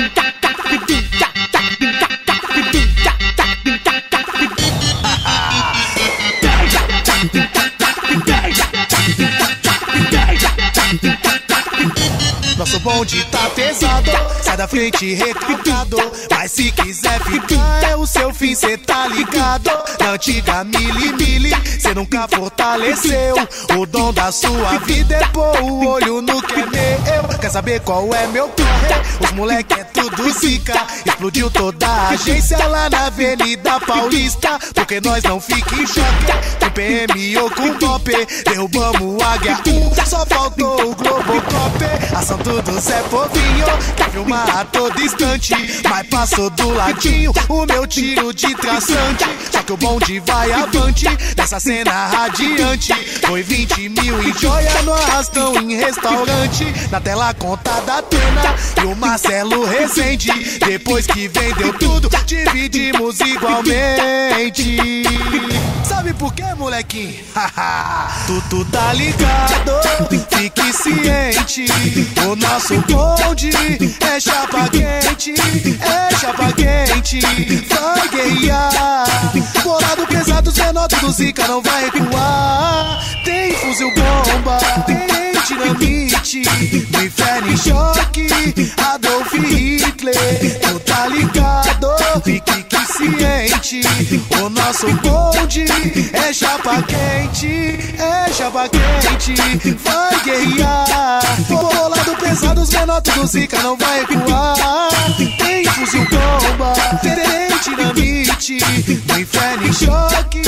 Tic-tac-tac-tac bonde tá pesado, sai da frente recalcado. Mas se quiser ficar, é o seu fim, cê tá ligado. Na antiga mili mili, cê nunca fortaleceu. O dom da sua vida é pôr o olho no que é meu. Quer saber qual é meu corre? Os moleque é tudo zica. Explodiu toda a agência lá na Avenida Paulista. Porque nós não fica em choque. Com PM ou com pop, derrubamos Águia 1. Só faltou o Globocop. Ação tudo Zé Povinho. Quer filmar a todo instante. Mas passou do ladinho o meu tiro de traçante. Só que o bonde vai avante. Nessa cena radiante. Foi 20 mil e joia no arrastão em restaurante. Na tela conta da Atena e o Marcelo Rezende. Depois que vendeu tudo, dividimos igualmente. Sabe por quê, molequinho? tu, tu tá ligado, fique ciente. O nosso bonde é chapa quente, é chapa quente. Vai guerrear, bolado pesado, menor do Zica não vai recuar. Tem fuzil bomba, tem dinamite, no inferno em choque, Adolf Hitler. Tu tá ligado, fique que ciente. O nosso bonde é chapa quente, é chapa quente. Vai bolado pesado, os menor do Zica não vai recuar. Tem fuzil bomba, tem dinamite, no inferno em choque,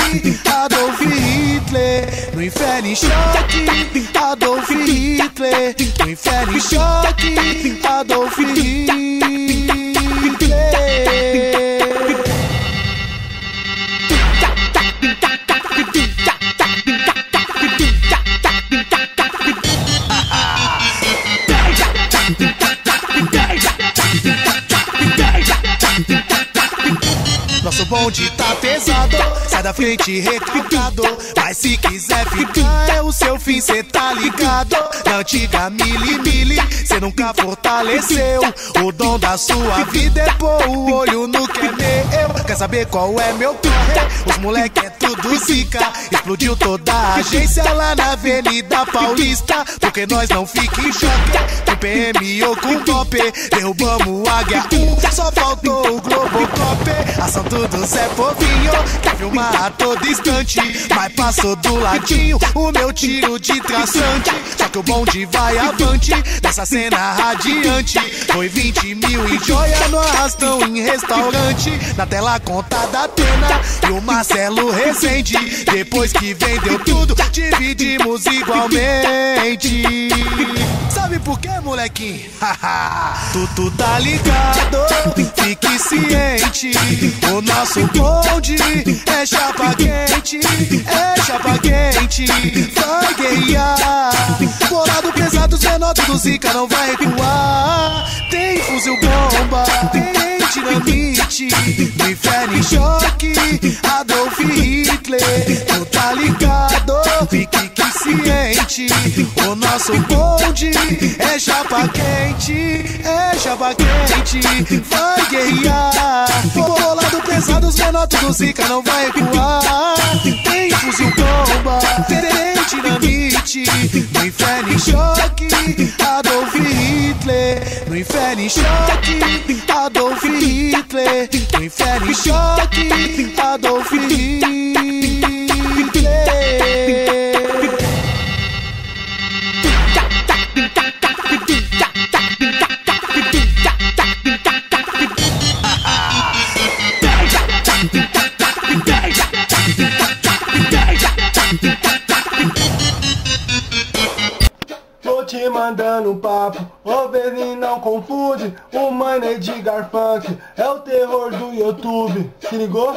Adolf Hitler. No inferno em choque, Adolf Hitler. No inferno em choque, Adolf Hitler. Bonde tá pesado, sai da frente recalcado. Mas se quiser ficar, é o seu fim, cê tá ligado. Na antiga mili mili, cê nunca fortaleceu. O dom da sua vida é pôr o olho no que é meu. Quer saber qual é meu corre? Os moleque é tudo zica. Explodiu toda a agência lá na Avenida Paulista. Porque nós não fica em choque. Com PM ou com pop, derrubamos Águia 1. Só faltou o Globocop. Ação tudo Zé Povinho. Quer filmar a todo instante. Mas passou do ladinho o meu tiro de traçante. Só que o bonde vai avante. Nessa cena radiante. Foi 20 mil e joia no arrastão em restaurante. Na tela conta da Atena e o Marcelo Rezende. Depois que vendeu tudo, dividimos igualmente. Por quê, molequinho? tu, tu tá ligado, fique ciente. O nosso bonde é chapa quente, é chapa quente. Vai guerrear, pesado, menor do Zica não vai recuar. Tem fuzil bomba, tem dinamite, no inferno em choque, Adolf Hitler. Tu tá ligado, fique que ciente. O nosso bonde é chapa quente, é chapa quente. Vai guerrear, bolado pesado, os menor do Zica não vai recuar. Tem fuzil bomba, tem dinamite, no inferno em choque, Adolf Hitler. No inferno em choque, Adolf Hitler. No inferno em choque, Adolf Hitler. Te mandando papo, ô Veni não confunde O mano Edgar Funk é o terror do YouTube Se ligou?